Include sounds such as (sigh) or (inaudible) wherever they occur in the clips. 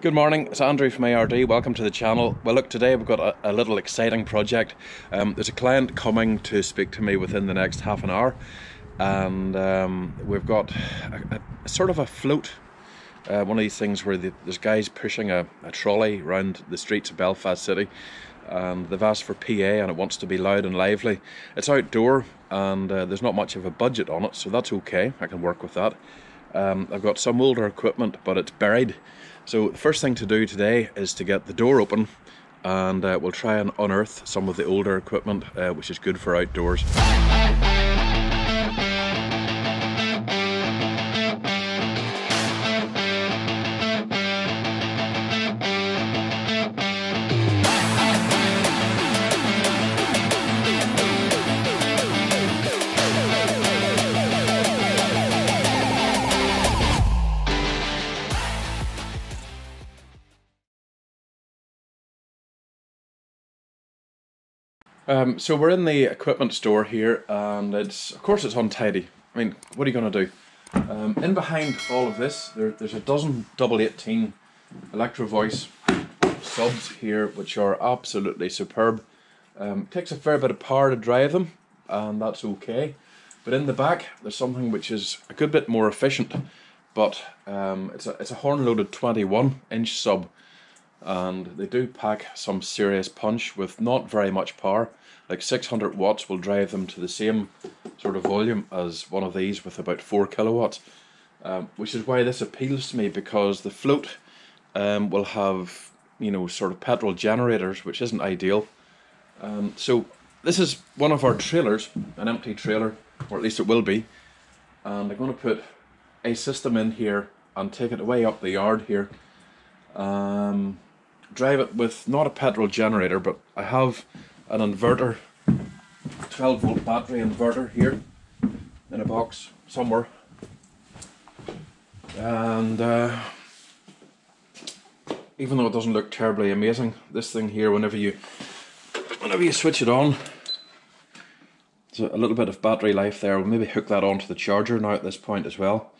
Good morning, it's Andrew from ARD. Welcome to the channel. Well, look, today we've got a, a little exciting project. Um, there's a client coming to speak to me within the next half an hour, and um, we've got a, a, sort of a float. Uh, one of these things where the, there's guys pushing a, a trolley around the streets of Belfast City, and they've asked for PA and it wants to be loud and lively. It's outdoor, and uh, there's not much of a budget on it, so that's okay. I can work with that. Um, I've got some older equipment, but it's buried. So the first thing to do today is to get the door open and uh, we'll try and unearth some of the older equipment, uh, which is good for outdoors. Um, so we're in the equipment store here, and it's of course it's untidy. I mean, what are you going to do? Um, in behind all of this, there, there's a dozen double eighteen Electro Voice subs here, which are absolutely superb. Um, takes a fair bit of power to drive them, and that's okay. But in the back, there's something which is a good bit more efficient, but um, it's a it's a horn loaded 21 inch sub and they do pack some serious punch with not very much power. Like 600 watts will drive them to the same sort of volume as one of these with about 4 kilowatts. Um, which is why this appeals to me because the float um, will have, you know, sort of petrol generators, which isn't ideal. Um, so this is one of our trailers, an empty trailer, or at least it will be. And I'm going to put a system in here and take it away up the yard here. Um, drive it with not a petrol generator, but I have an inverter, 12 volt battery inverter here in a box somewhere. And uh, even though it doesn't look terribly amazing, this thing here, whenever you whenever you switch it on, there's a little bit of battery life there. We'll maybe hook that onto the charger now at this point as well.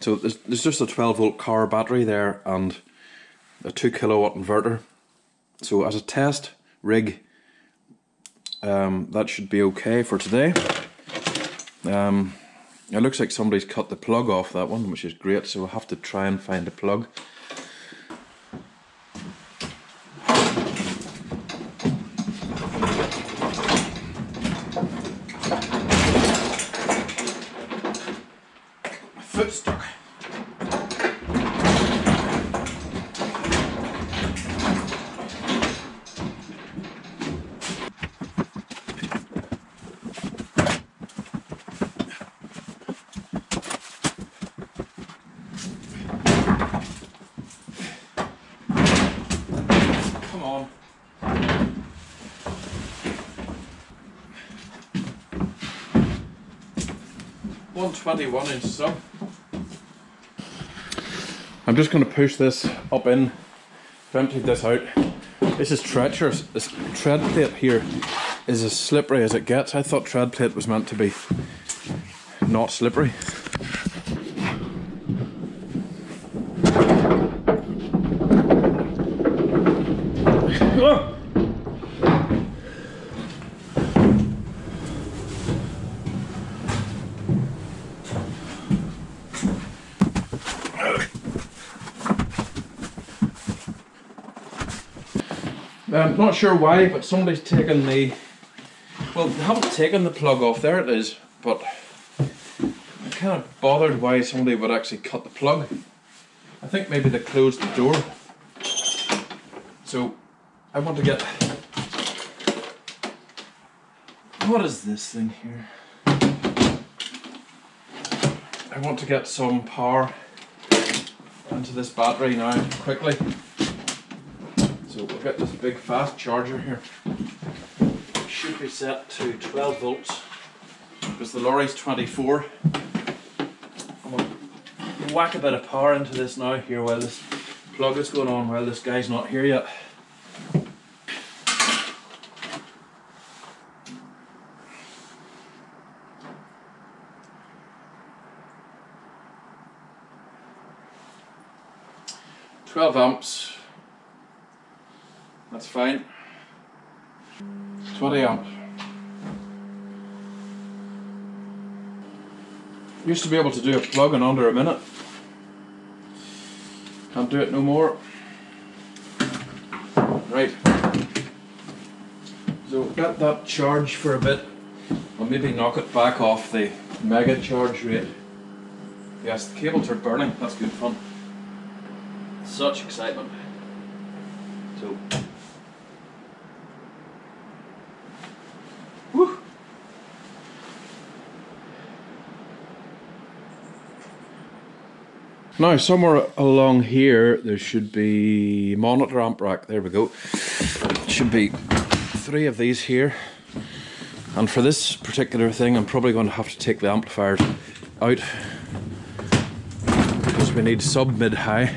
So there's, there's just a 12 volt car battery there and a 2 kilowatt inverter. So as a test rig, um, that should be okay for today. Um, it looks like somebody's cut the plug off that one, which is great, so we'll have to try and find a plug. 121 inches up. I'm just going to push this up in. I've emptied this out. This is treacherous. This tread plate here is as slippery as it gets. I thought tread plate was meant to be not slippery. Not sure why, but somebody's taken the. Well, they haven't taken the plug off. There it is, but I'm kind of bothered why somebody would actually cut the plug. I think maybe they closed the door. So I want to get. What is this thing here? I want to get some power into this battery now quickly. So we'll get this big fast charger here. Should be set to 12 volts because the lorry's 24. I'm gonna whack a bit of power into this now here while this plug is going on while this guy's not here yet. 12 amps. That's fine. 20 amp. Used to be able to do a plug in under a minute. Can't do it no more. Right. So get that charge for a bit. I'll maybe knock it back off the mega charge rate. Yes, the cables are burning. That's good fun. Such excitement. So. Now, somewhere along here, there should be monitor amp rack. There we go. Should be three of these here. And for this particular thing, I'm probably going to have to take the amplifiers out because we need sub mid high,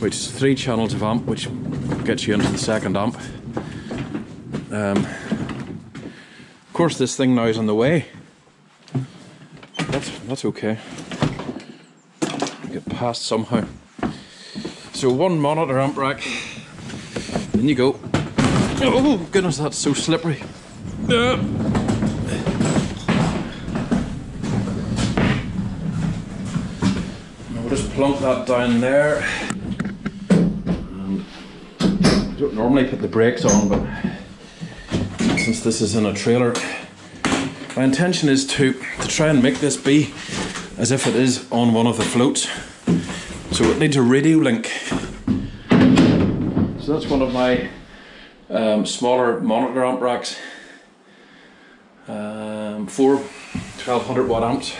which is three channels of amp, which gets you into the second amp. Um, of course, this thing now is on the way. That's that's okay. Past somehow. So one monitor amp rack. In you go. Oh goodness, that's so slippery. Uh. We'll just plunk that down there. And I don't normally put the brakes on, but since this is in a trailer, my intention is to, to try and make this be as if it is on one of the floats. So it needs a radio link. So that's one of my um, smaller monitor amp racks. Um, four 1200 watt amps.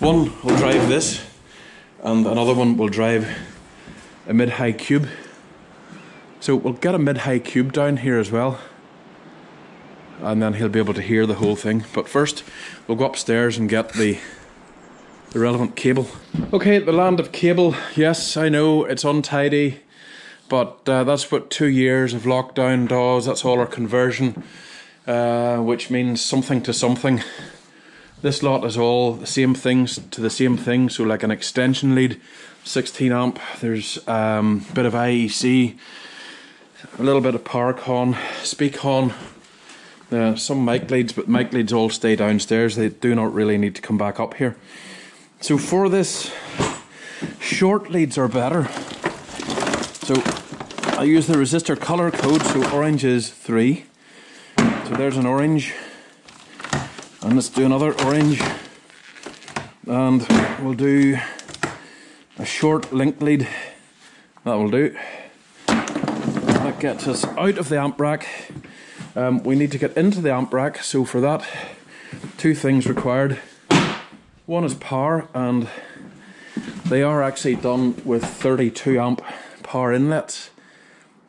One will drive this, and another one will drive a mid high cube. So we'll get a mid high cube down here as well, and then he'll be able to hear the whole thing. But first, we'll go upstairs and get the the relevant cable. Okay, the land of cable. Yes, I know it's untidy, but uh, that's what two years of lockdown does. That's all our conversion, uh, which means something to something. This lot is all the same things to the same thing. So like an extension lead, 16 amp. There's a um, bit of IEC, a little bit of power con, speak con. Uh, some mic leads, but mic leads all stay downstairs. They do not really need to come back up here. So for this, short leads are better. So I use the resistor color code, so orange is 3. So there's an orange. And let's do another orange. And we'll do a short link lead. That will do. That gets us out of the amp rack. Um, we need to get into the amp rack, so for that, two things required. One is power, and they are actually done with 32 amp power inlets.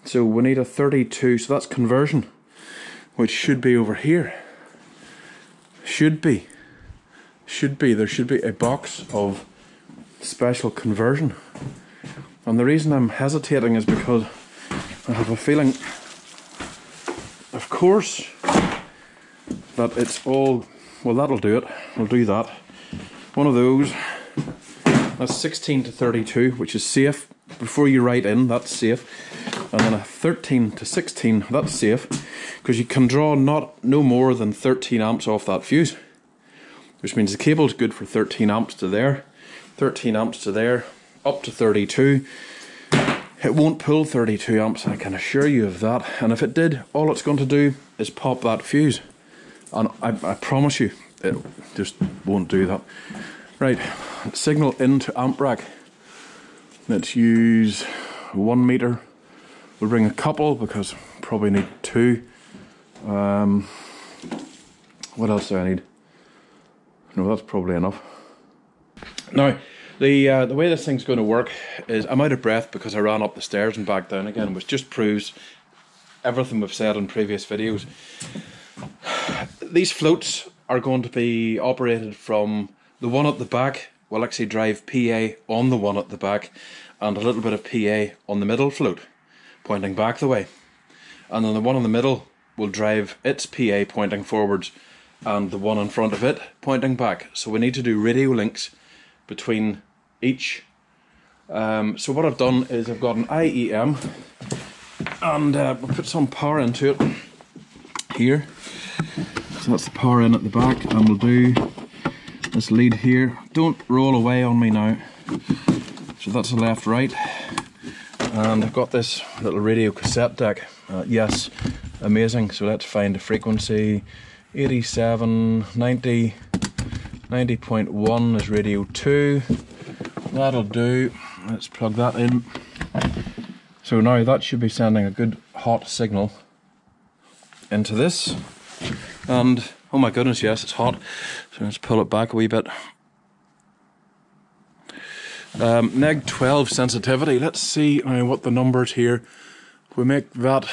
So we need a 32, so that's conversion, which should be over here. Should be. Should be. There should be a box of special conversion. And the reason I'm hesitating is because I have a feeling, of course, that it's all, well, that'll do it. We'll do that one of those. That's 16 to 32, which is safe. Before you write in, that's safe. And then a 13 to 16, that's safe. Because you can draw not no more than 13 amps off that fuse. Which means the cable's good for 13 amps to there, 13 amps to there, up to 32. It won't pull 32 amps, I can assure you of that. And if it did, all it's going to do is pop that fuse. And I, I promise you, it just won't do that. Right, signal into amp rack. Let's use one meter. We'll bring a couple because probably need two. Um, what else do I need? No, that's probably enough. Now, the uh, the way this thing's going to work is I'm out of breath because I ran up the stairs and back down again, which just proves everything we've said in previous videos. (sighs) These floats are going to be operated from the one at the back will actually drive PA on the one at the back and a little bit of PA on the middle float pointing back the way. And then the one in the middle will drive its PA pointing forwards and the one in front of it pointing back. So we need to do radio links between each Um, so what I've done is I've got an IEM and uh, put some power into it here. So that's the power in at the back and we'll do this lead here. Don't roll away on me now. So that's the left right. And I've got this little radio cassette deck. Uh, yes, amazing. So let's find the frequency. 87, 90, 90.1 is radio 2. That'll do. Let's plug that in. So now that should be sending a good hot signal into this. And oh my goodness, yes, it's hot. So let's pull it back a wee bit. Um, neg 12 sensitivity. Let's see uh, what the numbers here. We make that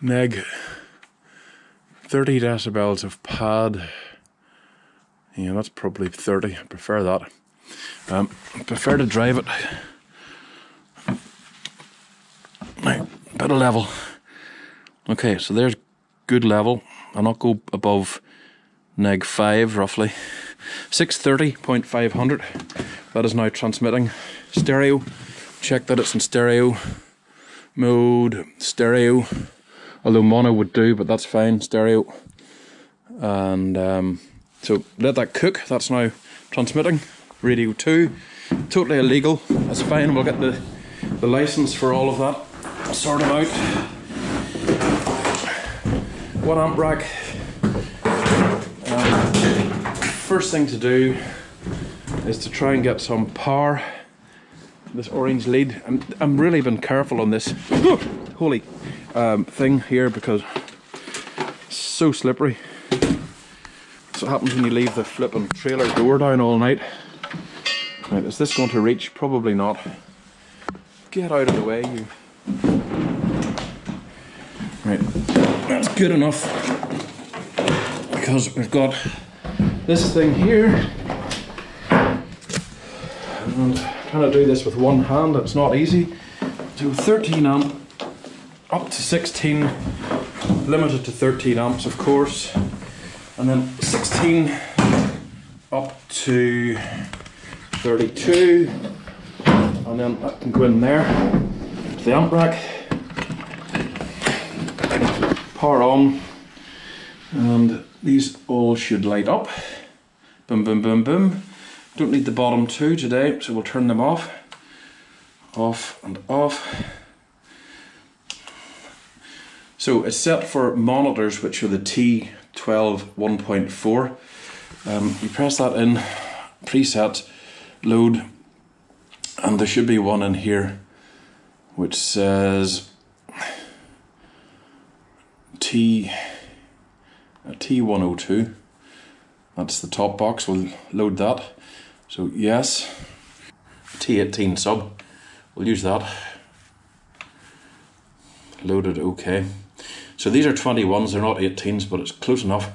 neg 30 decibels of pad. Yeah, that's probably 30. I prefer that. Um, I prefer to drive it. Right, of level. Okay, so there's good level. I'll not go above neg 5 roughly. 630.500. That is now transmitting stereo. Check that it's in stereo mode, stereo. Although mono would do, but that's fine, stereo. And um, so let that cook. That's now transmitting. Radio 2. Totally illegal. That's fine. We'll get the, the license for all of that Sort sorted out. One amp rack. Um, first thing to do is to try and get some power. This orange lead. I'm, I'm really been careful on this. (gasps) Holy um, thing here because it's so slippery. That's what happens when you leave the flipping trailer door down all night. Right, is this going to reach? Probably not. Get out of the way, you. Right, that's good enough. Because we've got this thing here. And trying to do this with one hand, it's not easy. So 13 amp up to 16, limited to 13 amps, of course, and then 16 up to 32, and then that can go in there. To the amp rack, power on, and these all should light up. Boom, boom, boom, boom. Don't need the bottom two today, so we'll turn them off, off and off. So it's set for monitors, which are the T12 1.4. Um, you press that in, preset, load, and there should be one in here which says T T102. That's the top box. We'll load that. So yes, T18 sub. We'll use that. Loaded. Okay. So these are 21s, they're not 18s, but it's close enough.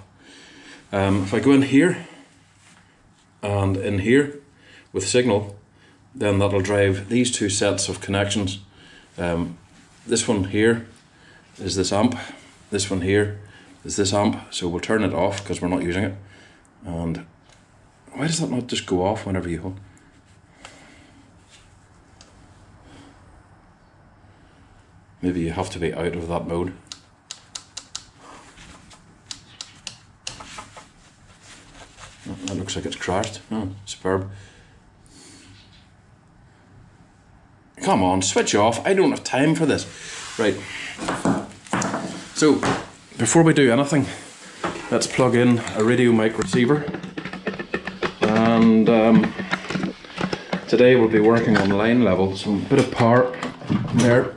Um, if I go in here and in here with signal, then that'll drive these two sets of connections. Um, this one here is this amp, this one here is this amp, so we'll turn it off because we're not using it. And why does that not just go off whenever you hold? Maybe you have to be out of that mode. That looks like it's crashed. Oh, superb. Come on, switch off. I don't have time for this. Right. So, before we do anything, let's plug in a radio mic receiver. And um, today we'll be working on line level. Some bit of power there.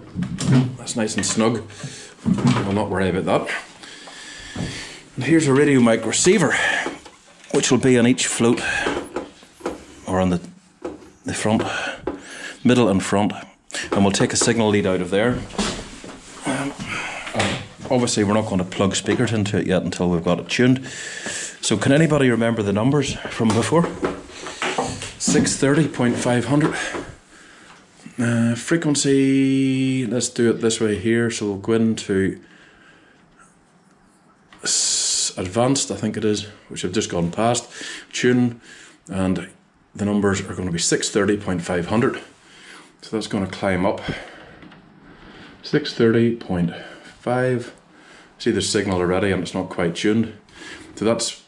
That's nice and snug. I'll not worry about that. And here's a radio mic receiver which will be on each float or on the, the front, middle and front. And we'll take a signal lead out of there. Obviously, we're not going to plug speakers into it yet until we've got it tuned. So, can anybody remember the numbers from before? 630.500. Uh, frequency, let's do it this way here. So, we'll go into advanced, I think it is, which I've just gone past, tune, and the numbers are going to be 630.500. So that's going to climb up. 630.5. See the signal already and it's not quite tuned. So that's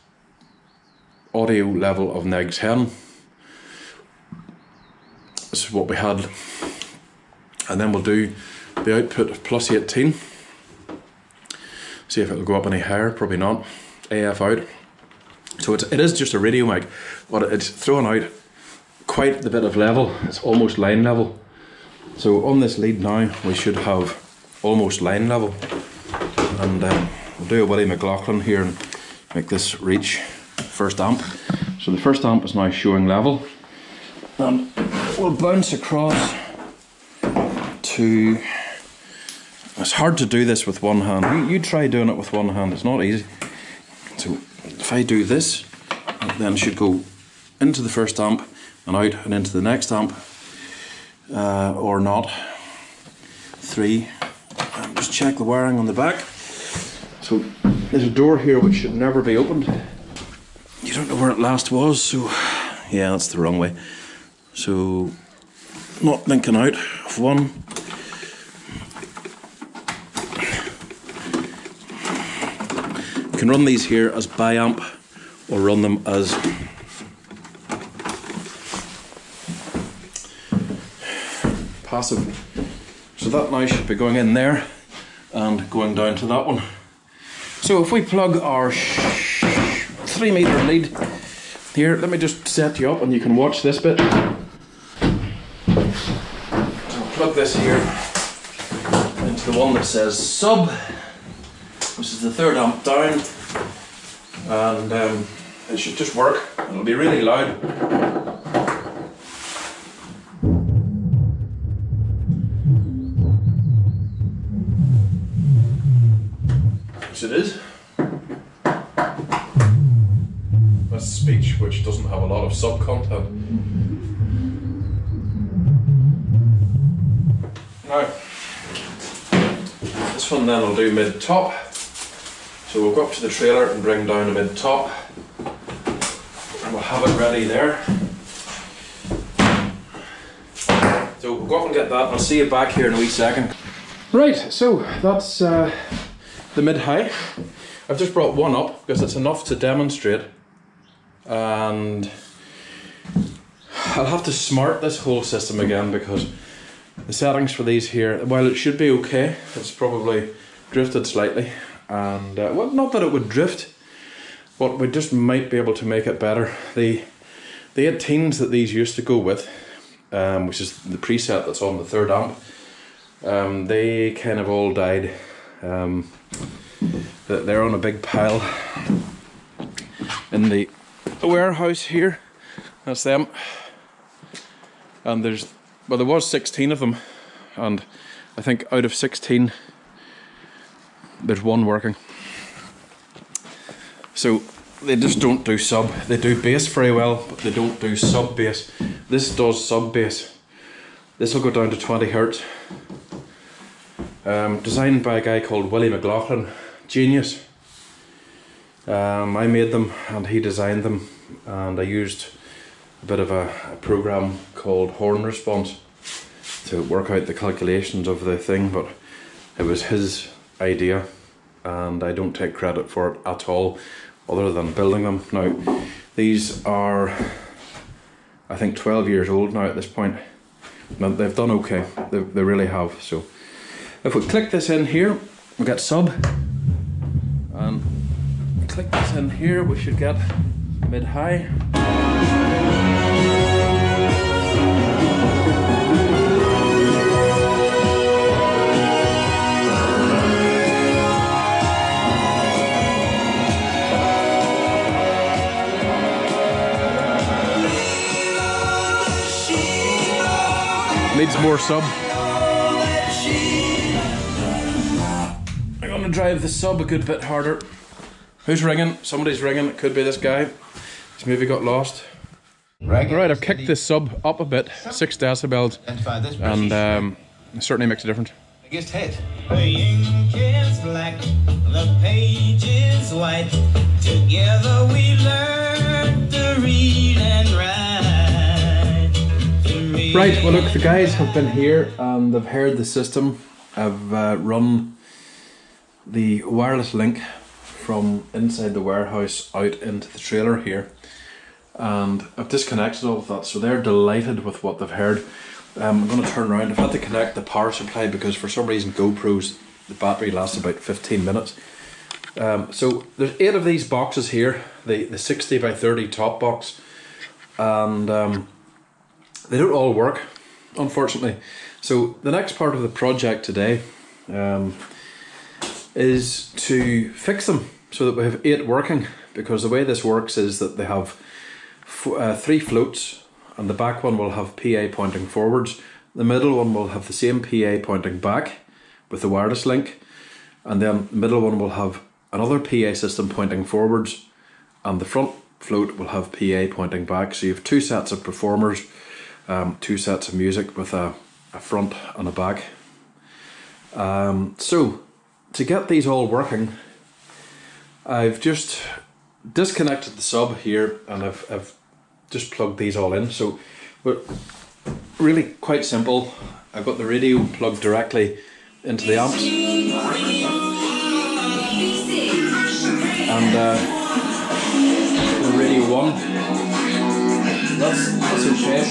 audio level of neg 10. This is what we had. And then we'll do the output of plus 18. See if it'll go up any higher, probably not. AF out. So it's, it is just a radio mic, but it's throwing out quite the bit of level. It's almost line level. So on this lead now, we should have almost line level. And um, we'll do a Willie McLaughlin here and make this reach first amp. So the first amp is now showing level. And we'll bounce across to it's hard to do this with one hand. You, you try doing it with one hand, it's not easy. So if I do this, then should go into the first amp and out and into the next amp, uh, or not. Three, just check the wiring on the back. So there's a door here which should never be opened. You don't know where it last was, so yeah, that's the wrong way. So not linking out of one You can run these here as biamp or run them as passive. So that now should be going in there and going down to that one. So if we plug our three meter lead here, let me just set you up and you can watch this bit. So plug this here into the one that says sub this is the third amp down and um, it should just work. It'll be really loud. Yes it is. That's speech which doesn't have a lot of sub content. Now, this one then I'll do mid top. So we'll go up to the trailer and bring down a mid top. And we'll have it ready there. So we'll go up and get that I'll see you back here in a wee second. Right, so that's uh, the mid high. I've just brought one up because it's enough to demonstrate. And I'll have to smart this whole system again because the settings for these here, while it should be okay, it's probably drifted slightly and uh, well, not that it would drift, but we just might be able to make it better. The the 18s that these used to go with, um, which is the preset that's on the third amp, um, they kind of all died. Um, they're on a big pile in the warehouse here. That's them. And there's well, there was 16 of them, and I think out of 16 there's one working. So they just don't do sub. They do bass very well, but they don't do sub bass. This does sub bass. This will go down to 20 hertz. Um, designed by a guy called Willie McLaughlin. Genius. Um, I made them and he designed them and I used a bit of a, a program called Horn Response to work out the calculations of the thing but it was his idea and I don't take credit for it at all other than building them. Now these are I think 12 years old now at this point. Now, they've done okay, they, they really have. So if we click this in here, we get sub and click this in here, we should get mid-high. Needs more sub. Drive the sub a good bit harder. Who's ringing? Somebody's ringing. It could be this guy. He's maybe got lost. Right, I've kicked this sub up a bit, six decibels, and um, it certainly makes a difference. Biggest hit. The ink is black, the page is white. Together we learn to read and write. Right, well, look, the guys have been here and they've heard the system. I've uh, run the wireless link from inside the warehouse out into the trailer here, and I've disconnected all of that, so they're delighted with what they've heard. Um, I'm going to turn around. I've had to connect the power supply because for some reason GoPros the battery lasts about 15 minutes. Um, so there's eight of these boxes here, the the 60 by 30 top box, and um, they don't all work, unfortunately. So the next part of the project today um, is to fix them so that we have eight working. Because the way this works is that they have f- uh, three floats, and the back one will have PA pointing forwards. The middle one will have the same PA pointing back with the wireless link, and then the middle one will have another PA system pointing forwards, and the front float will have PA pointing back. So you have two sets of performers, um, two sets of music with a, a front and a back. Um, so to get these all working, I've just disconnected the sub here and I've, I've just plugged these all in. So we're really quite simple. I've got the radio plugged directly into the amps. And uh, the radio one. That's, that's in shape.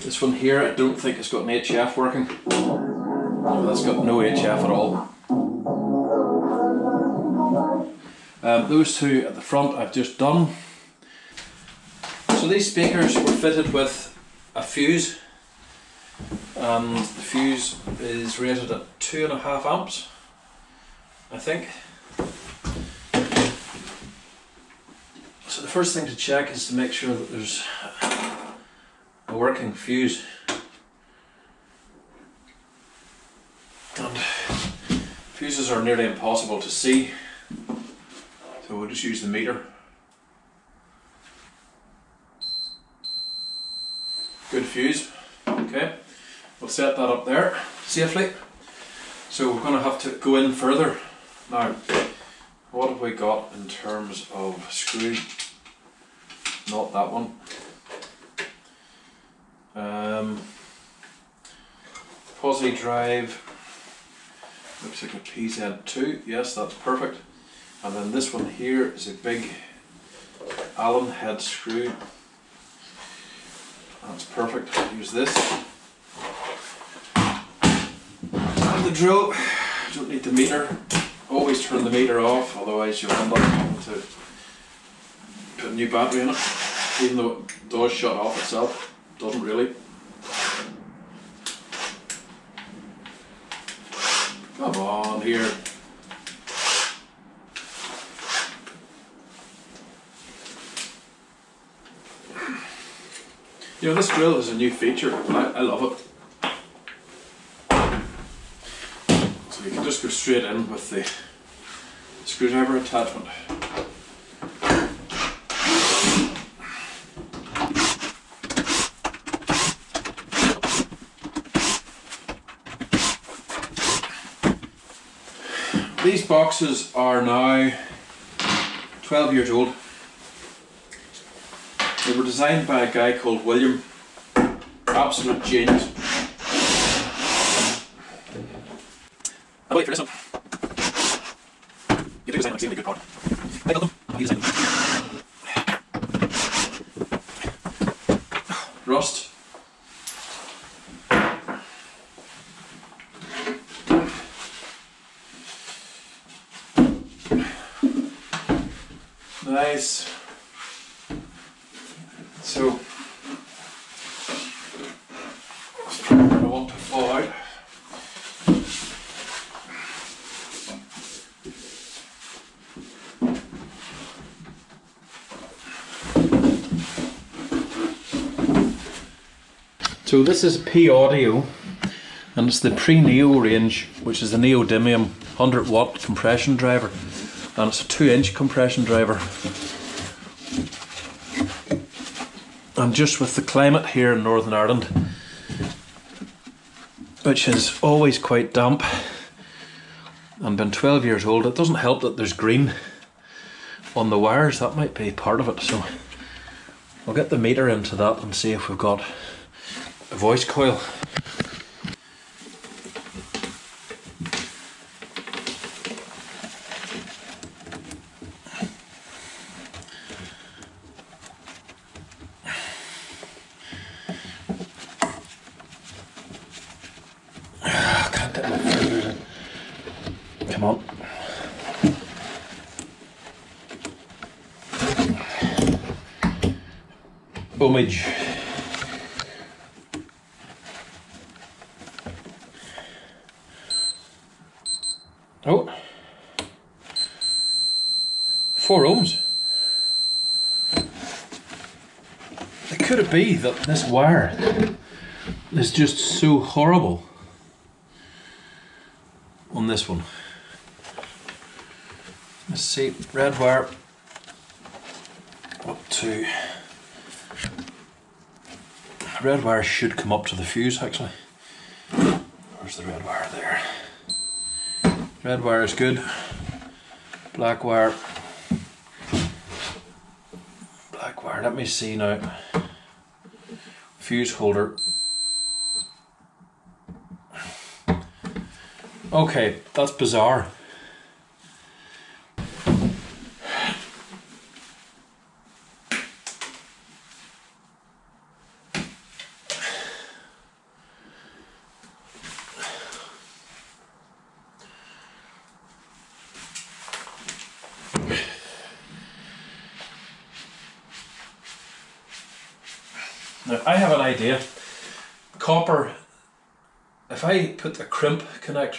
This one here, I don't think it's got an HF working. That's got no HF at all. Um, those two at the front I've just done. So these speakers were fitted with a fuse, and the fuse is rated at two and a half amps, I think. So the first thing to check is to make sure that there's a working fuse. And fuses are nearly impossible to see, so we'll just use the meter. Good fuse. Okay, we'll set that up there safely. So we're going to have to go in further. Now, what have we got in terms of screw? Not that one. Um, Pozidriv looks like a PZ2. Yes, that's perfect. And then this one here is a big Allen head screw. That's perfect. Use this. And the drill. Don't need the meter. Always turn the meter off, otherwise you'll end up having to put a new battery in it. Even though it does shut off itself, doesn't really. Come on here. You know, this drill is a new feature, I, I love it. So you can just go straight in with the screwdriver attachment. These boxes are now 12 years old. They were designed by a guy called William. Absolute genius. Wait for this one. You do design like a good part. I built them. He designed them. Rust. Nice. So, I don't want to fall out. So this is P Audio, and it's the pre-Neo range, which is the Neodymium 100 watt compression driver, and it's a 2 inch compression driver. And just with the climate here in Northern Ireland, which is always quite damp, and been 12 years old, it doesn't help that there's green on the wires, that might be part of it. So I'll get the meter into that and see if we've got voice coil. Ah, can't get my fingers in. Come on. Homage. Oh. Four ohms. Could be that this wire is just so horrible on this one? Let's see, red wire up to red wire should come up to the fuse actually. Where's the red wire there? Red wire is good. Black wire. Black wire. Let me see now. Fuse holder. Okay, that's bizarre. Now, I have an idea. Copper, if I put the crimp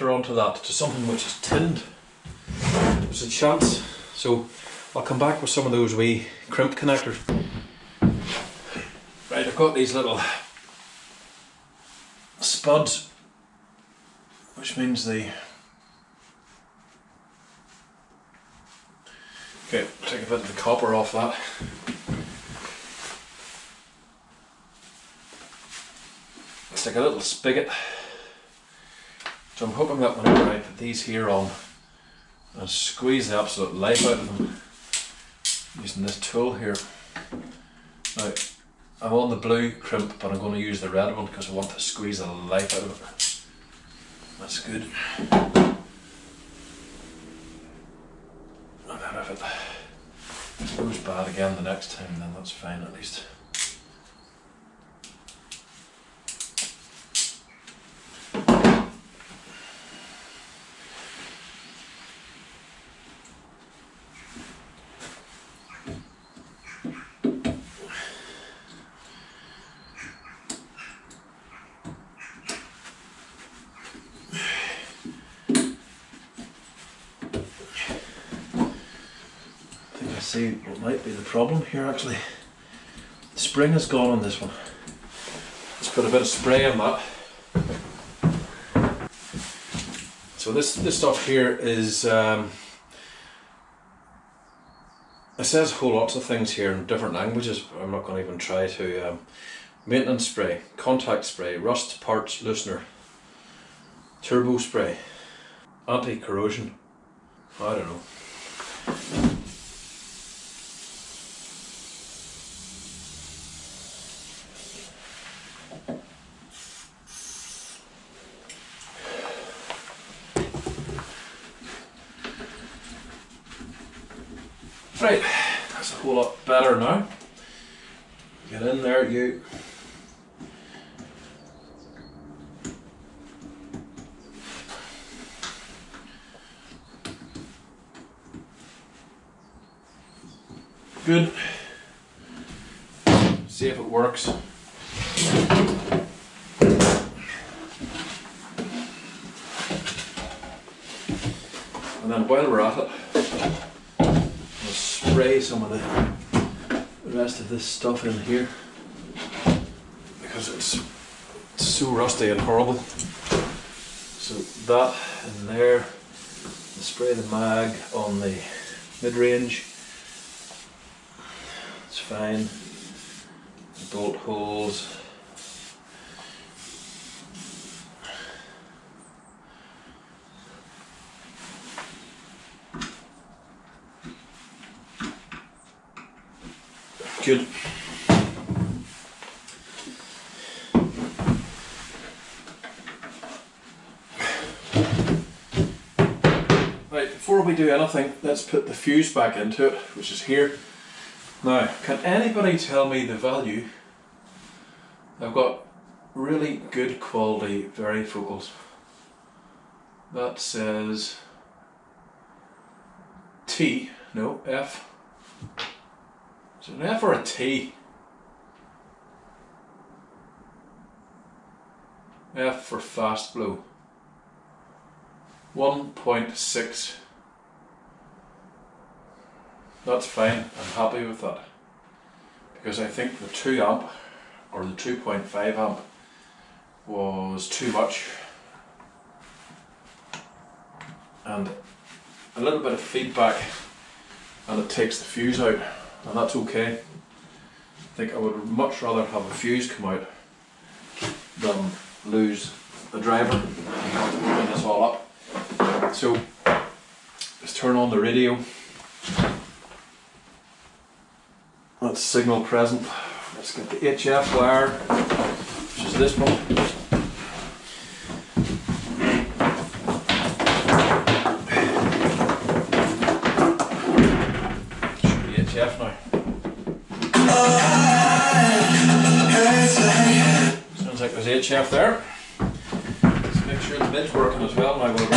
connector onto that to something which is tinned, there's a chance. So I'll come back with some of those wee crimp connectors. Right, I've got these little spuds, which means the Okay, take a bit of the copper off that. It's like a little spigot. So I'm hoping that whenever I put these here on and squeeze the absolute life out of them using this tool here. Now I'm on the blue crimp but I'm going to use the red one because I want to squeeze the life out of it. That's good. And then if it goes bad again the next time then that's fine at least. I think I see what might the problem here actually. The spring has gone on this one. Let's put a bit of spray on that. So this this stuff here is um, it says a whole lots of things here in different languages. I'm not going to even try to. Um, maintenance spray, contact spray, rust parts loosener, turbo spray, anti corrosion. I don't know. Right, that's a whole lot better now. Get in there, you. Good. See if it works. And then while we're at it, I'll spray some of the, the rest of this stuff in here because it's, so rusty and horrible. So that in there, and spray the mag on the mid-range fine. Bolt holes. Good. Right, before we do anything, let's put the fuse back into it, which is here. Now, can anybody tell me the value? I've got really good quality varifocals. That says T, no, F. Is it an F or a T? F for fast blow. 1.6. That's fine, I'm happy with that. Because I think the 2 amp or the 2.5 amp was too much. And a little bit of feedback and it takes the fuse out and that's okay. I think I would much rather have a fuse come out than lose the driver and this all up. So let's turn on the radio. That's signal present. Let's get the HF wire, which is this one. Should be HF now. Sounds like there's HF there. Let's make sure the mid's working as well now.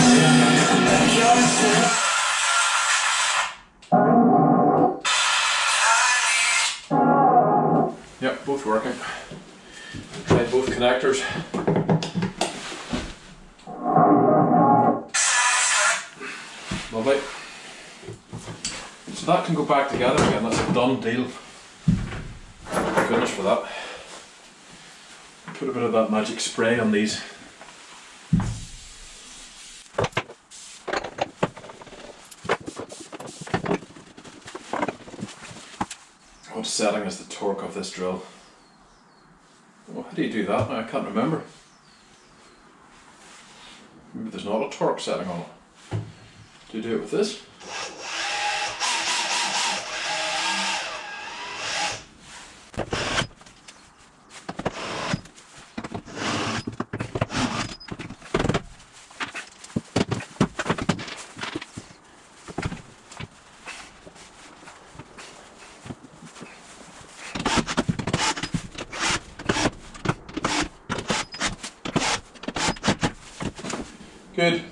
Working. Tried both connectors. Lovely. So that can go back together again, that's a done deal. Thank goodness for that. Put a bit of that magic spray on these. What setting is the torque of this drill? How do you do that? I can't remember. Maybe there's not a torque setting on it. Do you do it with this? Good.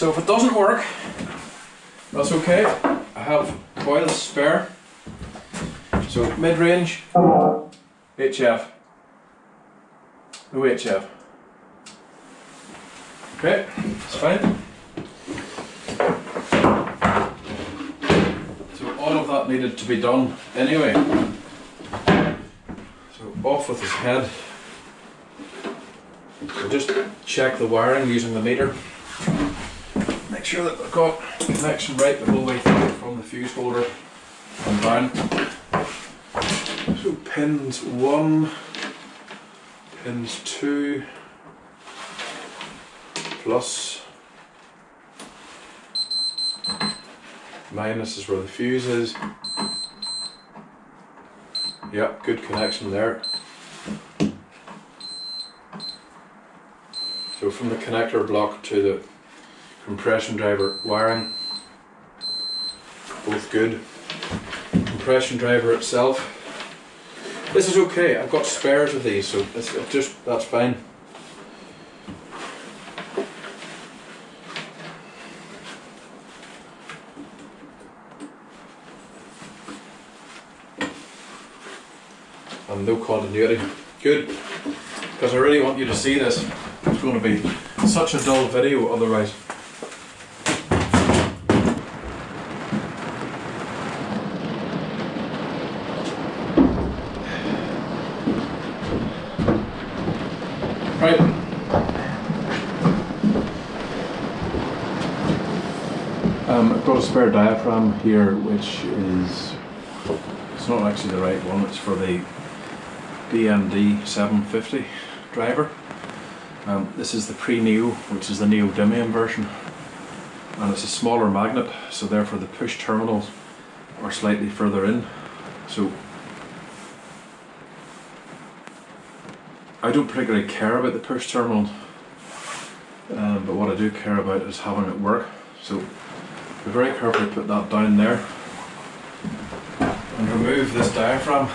So if it doesn't work, that's okay. I have coils spare. So mid-range, HF, no HF. Okay, it's fine. So all of that needed to be done anyway. So off with his head. So just check the wiring using the meter. Sure that we've got connection right the whole way through from the fuse holder and down. So pins one, pins two, plus, minus is where the fuse is. Yep, good connection there. So from the connector block to the compression driver wiring, both good. Compression driver itself, this is okay. I've got spares of these, so it's just that's fine. And no continuity. Good. Because I really want you to see this. It's going to be such a dull video otherwise. Alright. Um, I've got a spare diaphragm here which is it's not actually the right one, it's for the BMD 750 driver. Um, this is the pre-Neo, which is the neodymium version and it's a smaller magnet so therefore the push terminals are slightly further in so I don't particularly care about the push terminal um, but what I do care about is having it work. So be very carefully put that down there and remove this diaphragm.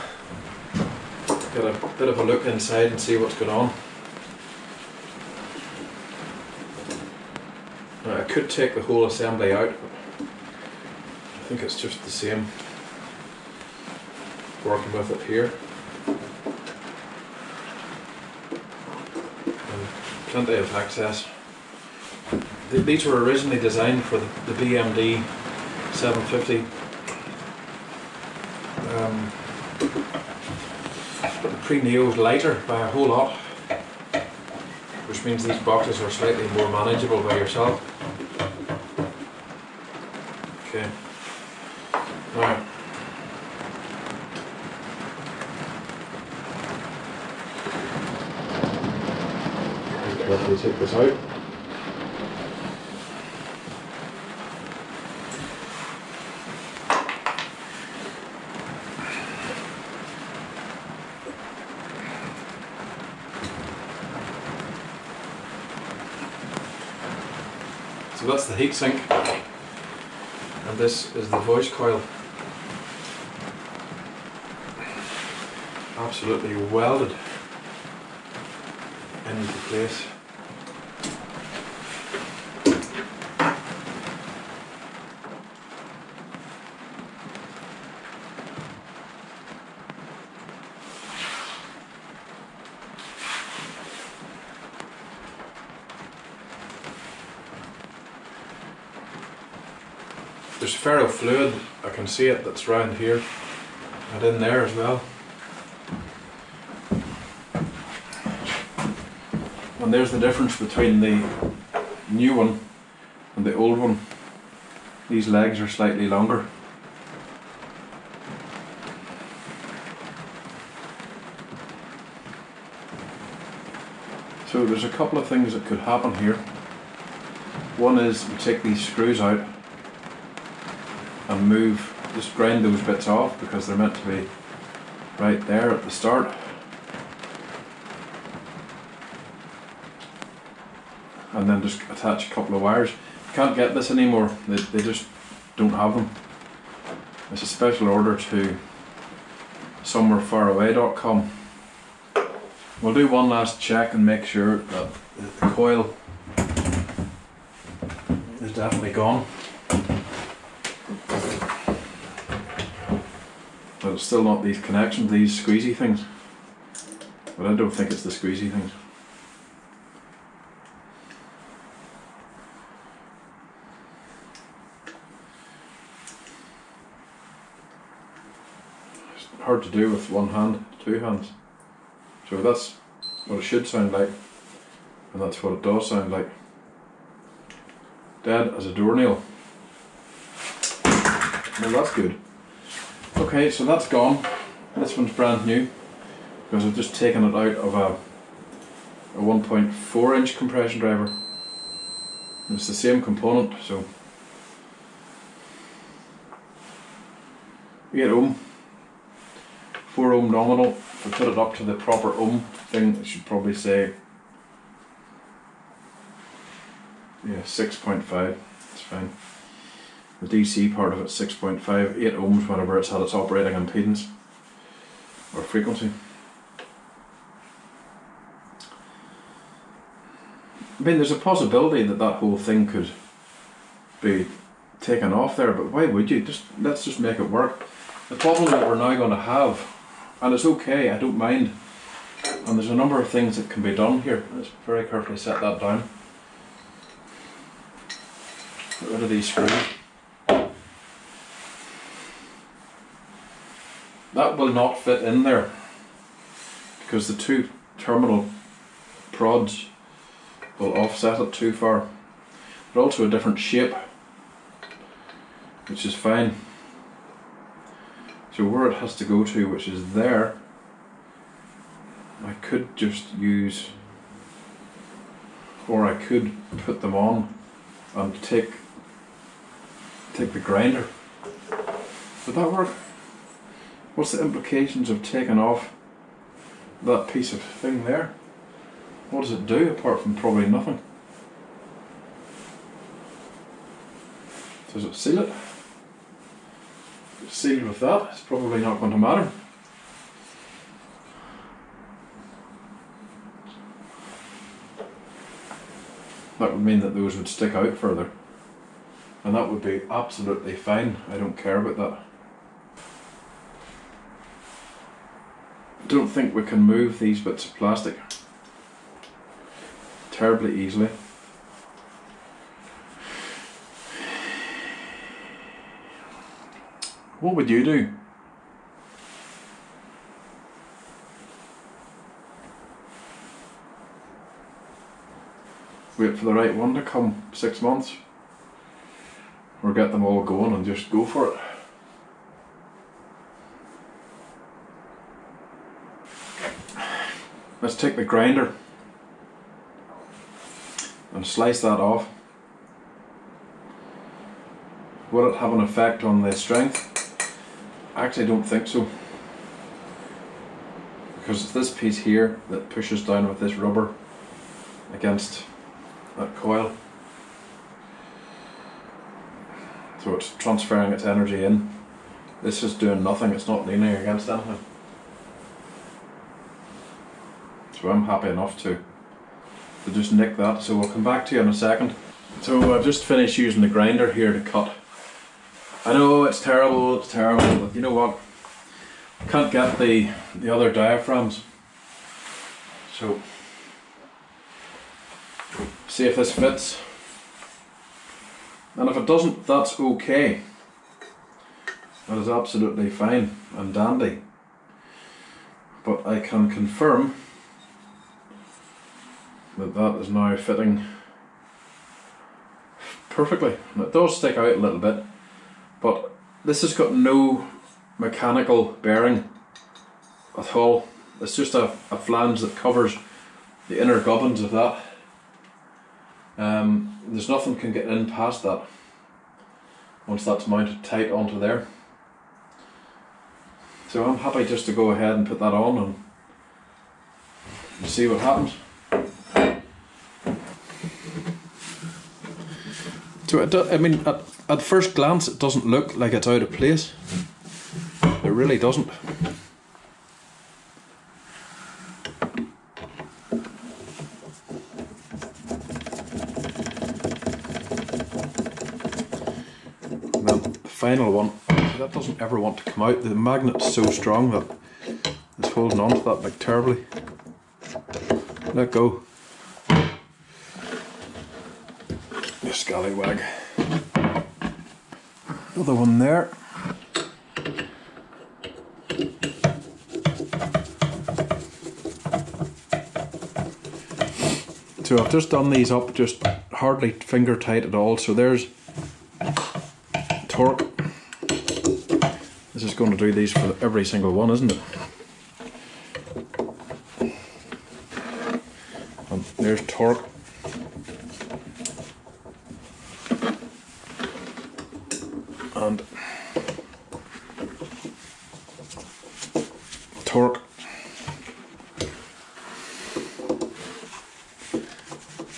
Get a bit of a look inside and see what's going on. Now, I could take the whole assembly out but I think it's just the same working with it here plenty of access. Th these were originally designed for the, the BMD 750. Um, the pre-Neo is lighter by a whole lot, which means these boxes are slightly more manageable by yourself. Okay. Now, carefully take this out. So that's the heatsink and this is the voice coil. Absolutely welded into place. There's ferro fluid, I can see it, that's round here and in there as well. And there's the difference between the new one and the old one. These legs are slightly longer. So there's a couple of things that could happen here. One is you take these screws out move, just grind those bits off because they're meant to be right there at the start. And then just attach a couple of wires. Can't get this anymore, they, they just don't have them. It's a special order to somewherefaraway.com. We'll do one last check and make sure that the coil is definitely gone. It's still not these connections, these squeezy things. But I don't think it's the squeezy things. It's hard to do with one hand, two hands. So that's what it should sound like. And that's what it does sound like. Dead as a doornail. Well that's good. Okay, so that's gone. This one's brand new because I've just taken it out of a, a 1.4 inch compression driver. It's the same component, so 8 ohm, 4 ohm nominal. If I put it up to the proper ohm thing, it should probably say yeah 6.5. it's fine the DC part of it 6.5, 8 ohms whenever it's had its operating impedance or frequency. I mean there's a possibility that that whole thing could be taken off there but why would you? Just let's just make it work. The problem that we're now going to have and it's okay I don't mind and there's a number of things that can be done here. Let's very carefully set that down. Get rid of these screws that will not fit in there because the two terminal prods will offset it too far. They're also a different shape, which is fine. So where it has to go to, which is there, I could just use, or I could put them on and take take the grinder. Would that work? What's the implications of taking off that piece of thing there? What does it do apart from probably nothing? Does it seal it? Sealed with that, it's probably not going to matter. That would mean that those would stick out further. And that would be absolutely fine. I don't care about that. Don't think we can move these bits of plastic terribly easily. What would you do? Wait for the right one to come six months? Or get them all going and just go for it? Let's take the grinder and slice that off. Will it have an effect on the strength? Actually, I don't think so. Because it's this piece here that pushes down with this rubber against that coil. So it's transferring its energy in. This is doing nothing, it's not leaning against anything. So I'm happy enough to, to just nick that. So we'll come back to you in a second. So I've just finished using the grinder here to cut. I know it's terrible, it's terrible, but you know what? I can't get the, the other diaphragms. So see if this fits. And if it doesn't, that's okay. That is absolutely fine and dandy. But I can confirm that that is now fitting perfectly. It does stick out a little bit, but this has got no mechanical bearing at all. It's just a, a flange that covers the inner gubbins of that. Um, there's nothing can get in past that once that's mounted tight onto there. So I'm happy just to go ahead and put that on and see what happens. It do, I mean, at, at first glance, it doesn't look like it's out of place. It really doesn't. And then the final one, that doesn't ever want to come out. The magnet's so strong that it's holding on to that like terribly. Let go. You scallywag. Another one there. So I've just done these up just hardly finger tight at all. So there's torque. This is going to do these for every single one, isn't it? And there's torque. And torque.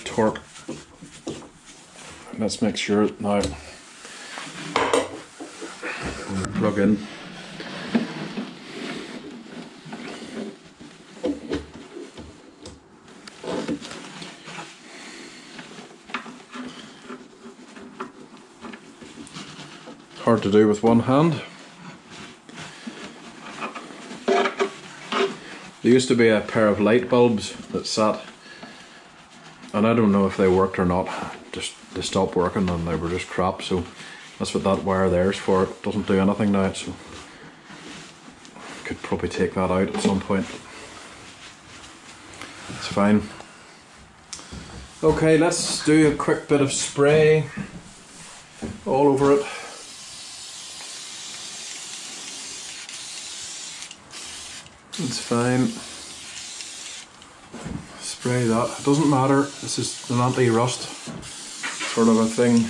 Torque. Let's make sure now plug in. Hard to do with one hand. There used to be a pair of light bulbs that sat, and I don't know if they worked or not. Just they stopped working and they were just crap. So that's what that wire there is for. It doesn't do anything now. So could probably take that out at some point. It's fine. Okay, let's do a quick bit of spray all over it. It's fine. Spray that. It doesn't matter. This is an anti-rust sort of a thing.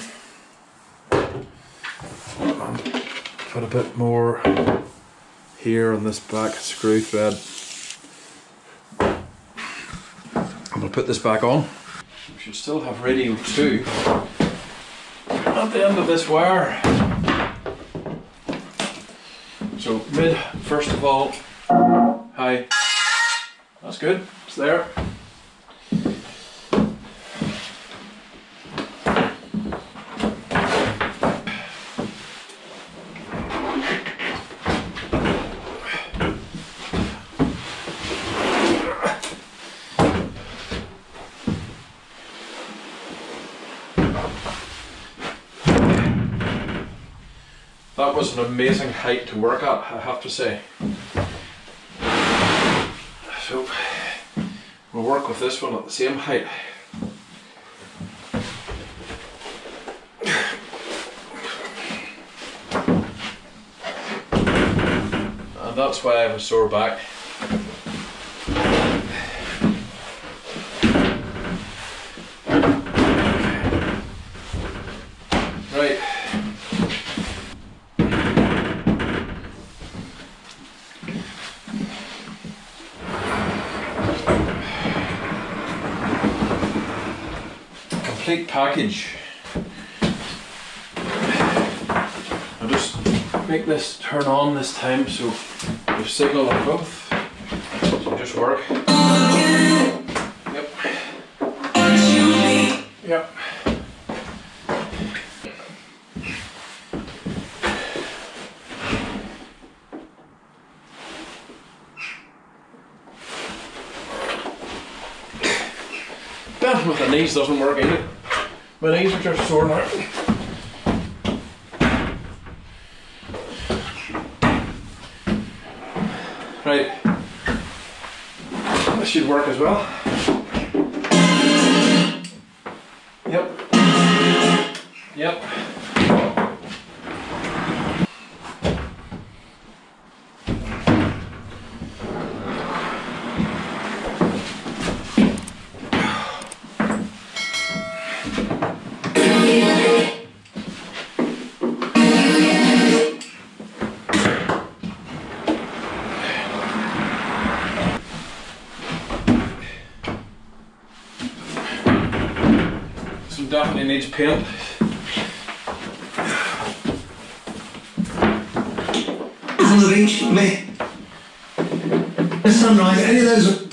And put a bit more here on this back screw thread. I'm going to put this back on. We should still have radio 2 at the end of this wire. So mid, first of all, high. That's good, it's there. That was an amazing height to work at, I have to say. So, with this one at the same height. And that's why I have a sore back. Right. complete package. I'll just make this turn on this time so the signal on both. So just work. Yep. Yep. With the knees doesn't work either. My knees are just sore now. Right. This should work as well. Needs paint. the beach, me. The sunrise, any of those